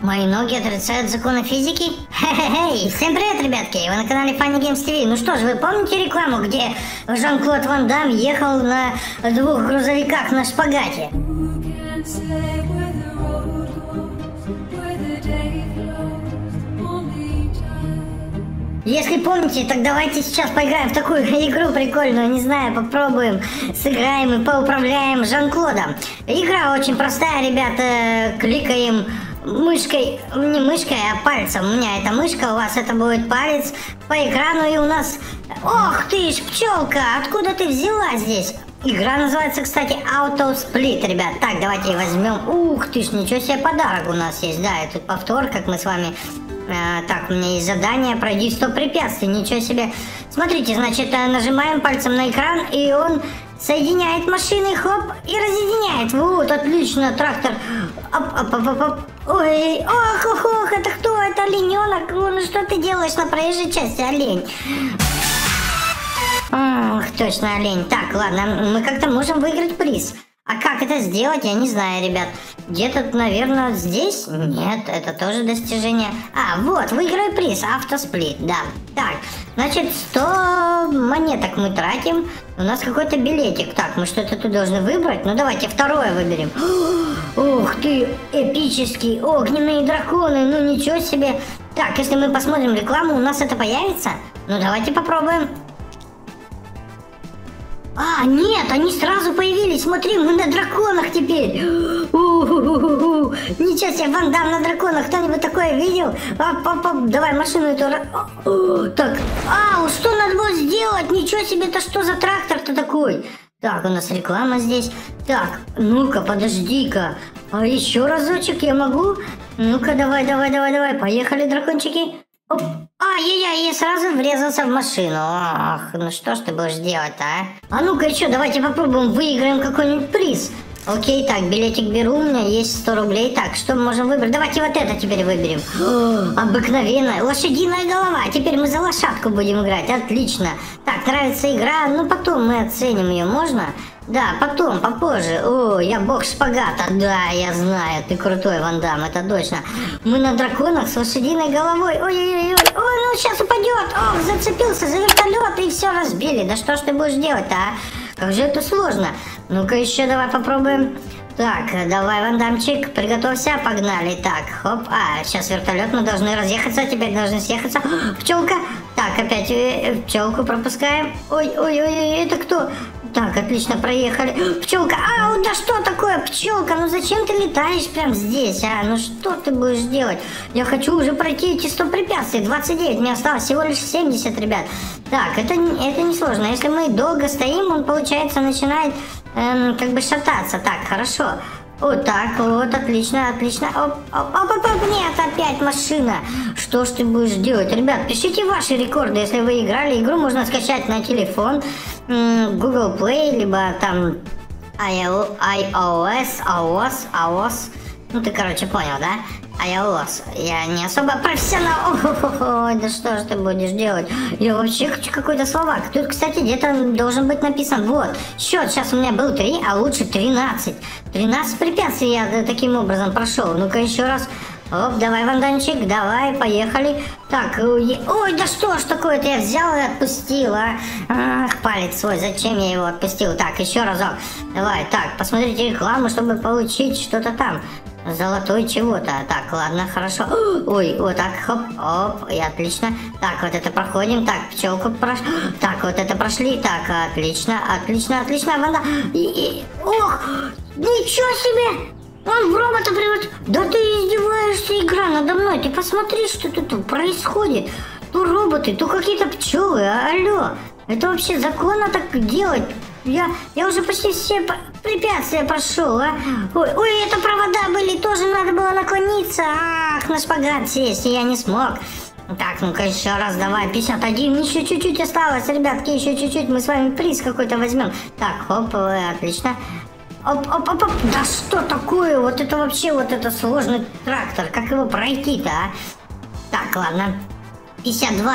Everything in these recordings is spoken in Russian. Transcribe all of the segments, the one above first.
Мои ноги отрицают законы физики? Хе-хе-хей! Всем привет, ребятки! Вы на канале Funny Games TV. Ну что ж, вы помните рекламу, где Жан-Клод Ван Дам ехал на двух грузовиках на шпагате? Если помните, так давайте сейчас поиграем в такую игру прикольную, не знаю, попробуем, сыграем и поуправляем Жан-Клодом. Игра очень простая, ребята, кликаем мышкой, не мышкой, а пальцем. У меня это мышка, у вас это будет палец по экрану, и у нас... Ох ты ж, пчелка, откуда ты взяла здесь? Игра называется, кстати, Auto Split, ребят. Так, давайте возьмем. Ух ты ж, ничего себе подарок у нас есть. Да, это повтор, как мы с вами Э, так, у меня есть задание, пройди 100 препятствий, ничего себе. Смотрите, значит, э, нажимаем пальцем на экран, и он соединяет машины, хоп, и разъединяет. Вот, отлично, трактор. Оп, оп, оп, оп, оп. Ой, ох, ох, ох, это кто? Это олененок. Ну, что ты делаешь на проезжей части, олень? Ах, точно, олень. Так, ладно, мы как-то можем выиграть приз. А как это сделать, я не знаю, ребят. Где-то, наверное, здесь? Нет, это тоже достижение. А, вот, выиграю приз, автосплит, да. Так, значит, 100 монеток мы тратим. У нас какой-то билетик. Так, мы что-то тут должны выбрать. Ну, давайте второе выберем. Ух ты, эпический, огненные драконы, ну ничего себе. Так, если мы посмотрим рекламу, у нас это появится? Ну, давайте попробуем. А, нет, они сразу появились. Смотри, мы на драконах теперь. У-ху-ху-ху. Ничего себе, Ван Дам на драконах. Кто-нибудь такое видел? Оп, оп, оп, давай машину эту. О, Так, ау, что надо было сделать? Ничего себе, это что за трактор-то такой? Так, у нас реклама здесь. Так, ну-ка, подожди-ка. А еще разочек я могу? Ну-ка, давай, давай, давай, давай. Поехали, дракончики. Оп. Ай-яй-яй, я сразу врезался в машину. Ах, ну что ж ты будешь делать-то, а? А ну-ка еще, давайте попробуем, выиграем какой-нибудь приз. Окей, так, билетик беру, у меня есть 100 рублей. Так, что мы можем выбрать? Давайте вот это теперь выберем. О, обыкновенная лошадиная голова. Теперь мы за лошадку будем играть. Отлично. Так, нравится игра, ну потом мы оценим ее, можно? Да, потом, попозже. О, я бог шпагата. Да, я знаю, ты крутой, Ван Дам, это точно. Мы на драконах с лошадиной головой. Ой-ой-ой, ой, ну сейчас упадет. Ох, зацепился за вертолет и все разбили. Да что ж ты будешь делать-то, а? Как же это сложно. Ну-ка еще давай попробуем. Так, давай, Вандамчик, приготовься, погнали. Так, хоп, а, сейчас вертолет, мы должны разъехаться, теперь должны съехаться. Пчелка, так, опять э, пчелку пропускаем. Ой, ой, ой, это кто? Так, отлично, проехали. Пчелка, ау, да что такое, пчелка, ну зачем ты летаешь прям здесь, а? Ну что ты будешь делать? Я хочу уже пройти эти 100 препятствий, 29, мне осталось всего лишь 70, ребят. Так, это, это не сложно, если мы долго стоим, он, получается, начинает эм, как бы шататься. Так, хорошо. Вот так, вот, отлично, отлично. Оп, оп, оп, оп, оп, нет, опять машина. Что ж ты будешь делать? Ребят, пишите ваши рекорды, если вы играли. Игру можно скачать на телефон, Google Play, либо там iO- iOS, iOS, iOS. Ну, ты, короче, понял, да? iOS. Я не особо профессионал. Ой, да что же ты будешь делать? Я вообще хочу какой-то словак. Тут, кстати, где-то должен быть написан. Вот. Счет сейчас у меня был 3, а лучше 13. 13 препятствий я таким образом прошел. Ну-ка еще раз. Оп, давай, Ванданчик, давай, поехали. Так, ой, да что ж такое-то я взял и отпустил, а? Ах, палец свой, зачем я его отпустил? Так, еще разок. Давай, так, посмотрите рекламу, чтобы получить что-то там. Золотой чего-то. Так, ладно, хорошо. Ой, вот так, хоп, оп, и отлично. Так, вот это проходим. Так, пчелку прош... Так, вот это прошли. Так, отлично, отлично, отлично. Ванда. И, и- Ох, ничего себе! Он в робота превратил. Да ты издеваешься, игра надо мной. Ты посмотри, что тут происходит. То роботы, то какие-то пчелы. Алло. Это вообще законно так делать? Я, я уже почти все препятствия прошел, а? Ой, ой, это провода были, тоже надо было наклониться. Ах, на шпагат сесть, я не смог. Так, ну-ка еще раз давай, 51, еще чуть-чуть осталось, ребятки, еще чуть-чуть, мы с вами приз какой-то возьмем. Так, хоп, э, отлично. Оп, оп, оп. Да что такое? Вот это вообще вот это сложный трактор. Как его пройти-то, а? Так, ладно. 52.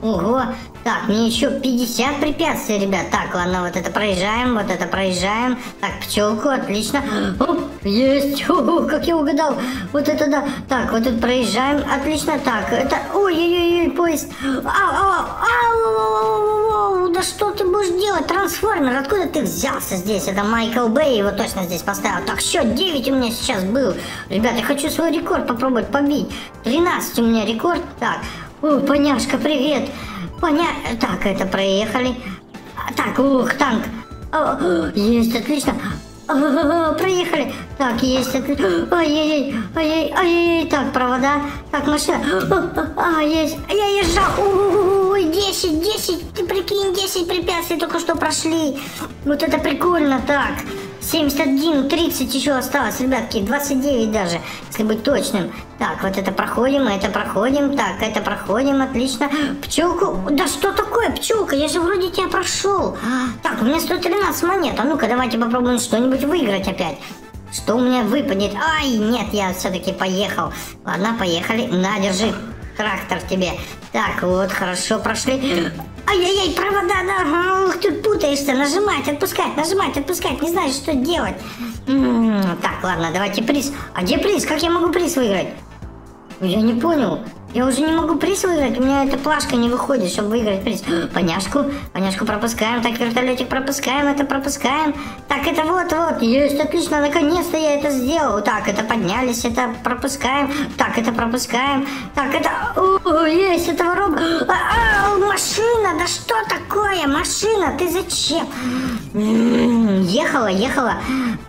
Ого, так, мне еще 50 препятствий, ребят. Так, ладно, вот это проезжаем, вот это проезжаем. Так, пчелку, отлично. Оп, есть, О, как я угадал. Вот это да. Так, вот тут проезжаем, отлично. Так, это, ой-ой-ой, поезд. Ау, ау, ау, да что ты будешь делать, трансформер? Откуда ты взялся здесь? Это Майкл Бэй его точно здесь поставил. Так, счет 9 у меня сейчас был. Ребят, я хочу свой рекорд попробовать побить. 13 у меня рекорд. Так, о, поняшка, привет. Поня... Так, это проехали. А, Так, ух, танк. О, Есть, отлично. А, Проехали. Так, есть. Ай-яй-яй, ай-яй, ай-яй, так, провода. Так, машина. А, есть. Я езжал. Ой, 10, 10, ты прикинь, 10 препятствий только что прошли. Вот это прикольно, так. 71, 30 еще осталось, ребятки, 29 даже, если быть точным. Так, вот это проходим, это проходим, так, это проходим, отлично. Пчелку, да что такое пчелка, я же вроде тебя прошел. Так, у меня 113 монет, а ну-ка давайте попробуем что-нибудь выиграть опять. Что у меня выпадет? Ай, нет, я все-таки поехал. Ладно, поехали. На, держи трактор тебе. Так, вот, хорошо, прошли. Ай-яй-яй, провода, да, ух, ты путаешься, нажимать, отпускать, нажимать, отпускать, не знаешь, что делать. М, Так, ладно, давайте приз. А где приз? Как я могу приз выиграть? Я не понял. Я уже не могу приз выиграть, у меня эта плашка не выходит, чтобы выиграть приз. Поняшку, поняшку пропускаем, так, вертолетик пропускаем, это пропускаем. Так, это вот-вот, есть, отлично, наконец-то я это сделал. Так, это поднялись, это пропускаем, так, это пропускаем, так, это... О, есть, этого роба... А, а, машина, да что такое, машина, ты зачем? Ехала, ехала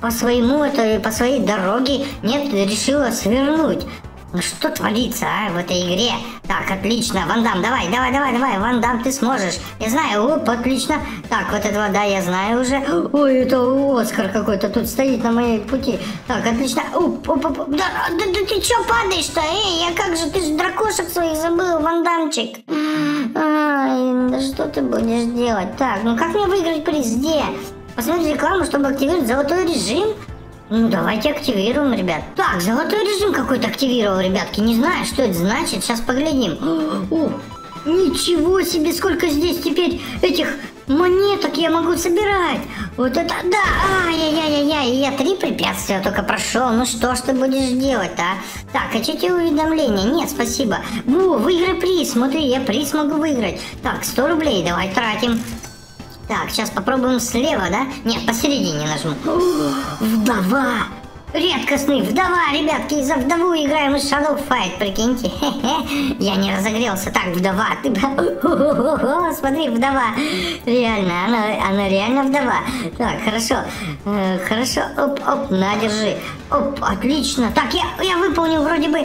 по своему, это, по своей дороге, нет, решила свернуть. Ну что творится, а, в этой игре? Так, отлично, Ван Дам, давай, давай, давай, давай, Ван Дам, ты сможешь. Я знаю, оп, отлично. Так, вот этого, да, я знаю уже. Ой, это Оскар какой-то тут стоит на моей пути. Так, отлично. Оп, оп, оп. Да, да, да ты чё падаешь-то? Эй, я как же, ты же дракошек своих забыл, Ван Дамчик. Ай, да что ты будешь делать? Так, ну как мне выиграть приз? Где? Посмотреть рекламу, чтобы активировать золотой режим. Ну, давайте активируем, ребят. Так, золотой режим какой-то активировал, ребятки. Не знаю, что это значит. Сейчас поглядим. О, ничего себе, сколько здесь теперь этих монеток я могу собирать. Вот это да. Ай-яй-яй-яй. Я три препятствия только прошел. Ну что ж ты будешь делать, а? Так, а что тебе уведомления? Нет, спасибо. Во, выиграй приз. Смотри, я приз могу выиграть. Так, 100 рублей давай тратим. Так, сейчас попробуем слева, да? Нет, посередине нажму. Вдова! Редкостный вдова, ребятки, и за вдову играем из Shadow Fight, прикиньте. Хе-хе. Я не разогрелся. Так, вдова, ты... О, смотри, вдова. Реально, она, она реально вдова. Так, хорошо. Э, хорошо. Оп, оп, на, держи. Оп, отлично. Так, я, я выполнил вроде бы...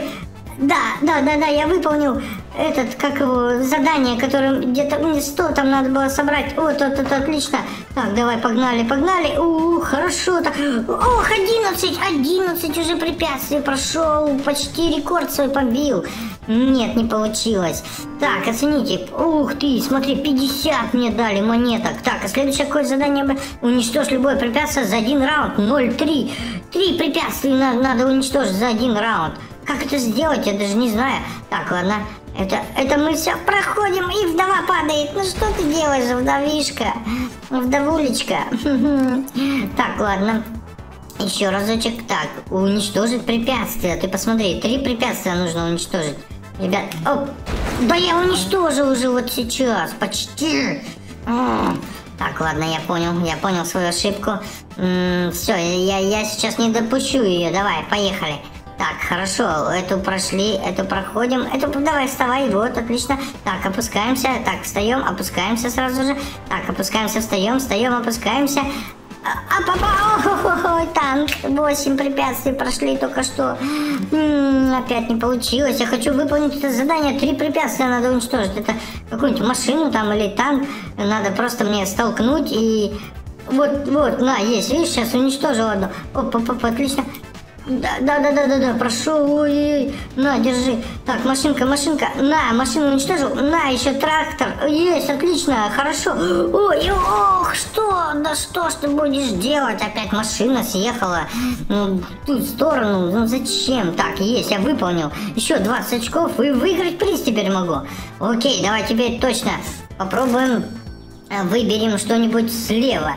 Да, да, да, да, я выполнил этот, как его, задание, которое где-то мне 100 там надо было собрать. Вот, вот, вот, отлично. Так, давай, погнали, погнали. У, хорошо так. Ох, 11, 11 уже препятствий прошел. Почти рекорд свой побил. Нет, не получилось. Так, оцените. Ух ты, смотри, 50 мне дали монеток. Так, а следующее какое задание? Уничтожь любое препятствие за один раунд. 0,3. Три препятствия надо, надо уничтожить за один раунд. Как это сделать, я даже не знаю. Так, ладно. Это, это мы все проходим, и вдова падает. Ну что ты делаешь, вдовишка? Вдовулечка. Так, ладно. Еще разочек. Так, уничтожить препятствия. Ты посмотри, три препятствия нужно уничтожить. Ребят, оп. Да я уничтожил уже вот сейчас. Почти. Так, ладно, я понял, я понял свою ошибку. все, я, я сейчас не допущу ее. Давай, поехали. Так, хорошо, эту прошли, эту проходим, эту давай вставай, вот, отлично. Так, опускаемся, так, встаем, опускаемся сразу же. Так, опускаемся, встаем, встаем, опускаемся. А, папа, ой, танк, 8 препятствий прошли только что. М, опять не получилось. Я хочу выполнить это задание. Три препятствия надо уничтожить. Это какую-нибудь машину там или танк. Надо просто мне столкнуть и... Вот, вот, на, есть, видишь, сейчас уничтожил одну. Оп, оп, оп, отлично. Да, да, да, да, да, прошел, ой, ой, на, держи. Так, машинка, машинка, на, машину уничтожил, на, еще трактор, есть, отлично, хорошо. Ой, ох, что, да что ж ты будешь делать? Опять машина съехала ну, в сторону, ну зачем? Так, есть, я выполнил. Еще 20 очков и выиграть приз теперь могу. Окей, давай теперь точно попробуем, э, выберем что-нибудь слева.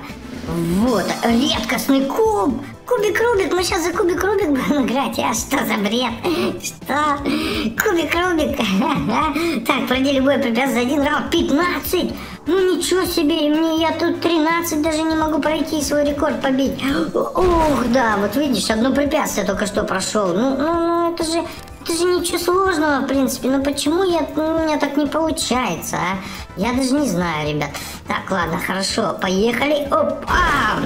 Вот, редкостный куб. Кубик Рубик, мы сейчас за кубик Рубик будем играть. А что за бред? Что? Кубик Рубик. Так, пройди любой препятствие за один раунд. 15. Ну ничего себе, мне я тут 13 даже не могу пройти свой рекорд побить. Ух, да, вот видишь, одно препятствие только что прошел. Ну, ну, ну это же это же ничего сложного, в принципе. Но почему я, ну, у меня так не получается, а? Я даже не знаю, ребят. Так, ладно, хорошо, поехали. Опа!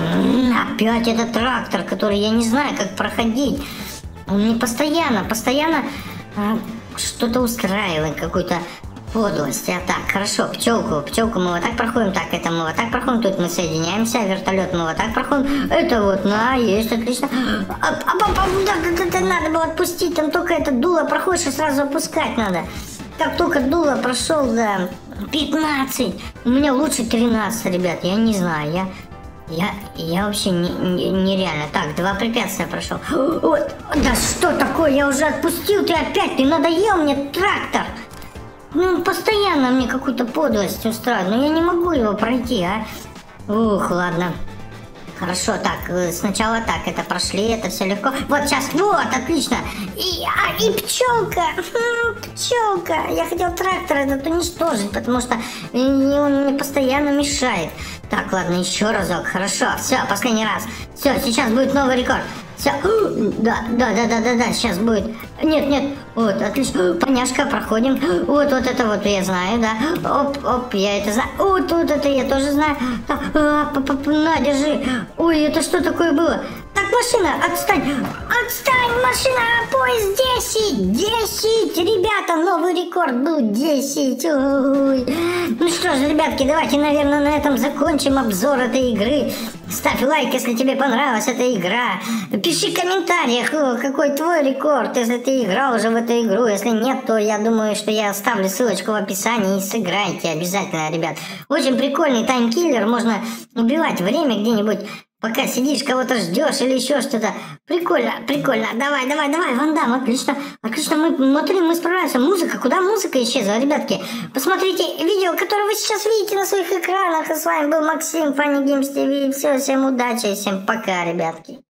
Опять этот трактор, который я не знаю, как проходить. Он мне постоянно, постоянно а, что-то устраивает, какую-то подлость. А так, хорошо, пчелку, пчелку мы вот так проходим, так, это мы вот так проходим, тут мы соединяемся, вертолет мы вот так проходим, это вот, на, есть, отлично. А, а, а, а, да, да, надо было отпустить, там только это дуло проходишь и сразу опускать надо. Как только дуло прошел, да, 15, у меня лучше 13, ребят, я не знаю, я... Я, я вообще не, не- нереально. Так, два препятствия прошел. Вот, да что такое? Я уже отпустил, ты опять, ты надоел мне трактор. Ну, он постоянно мне какую-то подлость устраивает, но я не могу его пройти, а. Ух, ладно. Хорошо, так, э, сначала так, это прошли, это все легко. Вот сейчас, вот, отлично. И, а, и пчелка, пчелка. Я хотел трактор этот уничтожить, потому что он мне постоянно мешает. Так, ладно, еще разок, хорошо, все, последний раз. Все, сейчас будет новый рекорд. Все, да, да, да, да, да, да, сейчас будет. Нет, нет, вот, отлично. Поняшка, проходим. Вот, вот это вот я знаю, да. Оп, оп, я это знаю. Вот, вот это я тоже знаю. А, п- п- п- на, держи. Ой, это что такое было? Так, машина, отстань. Отстань, машина, поезд 10. 10, ребята, новый рекорд был 10. Ой. Ну что ж, ребятки, давайте, наверное, на этом закончим обзор этой игры. Ставь лайк, если тебе понравилась эта игра. Пиши в комментариях, какой твой рекорд, если ты играл уже в эту игру. Если нет, то я думаю, что я оставлю ссылочку в описании и сыграйте обязательно, ребят. Очень прикольный timekiller, можно убивать время где-нибудь Пока сидишь, кого-то ждешь или еще что-то. Прикольно, прикольно. Давай, давай, давай, Ван Дам, отлично. Отлично, мы, смотри, мы справляемся. Музыка, куда музыка исчезла, ребятки? Посмотрите видео, которое вы сейчас видите на своих экранах. И с вами был Максим, Funny Games TV. Все, всем удачи, всем пока, ребятки.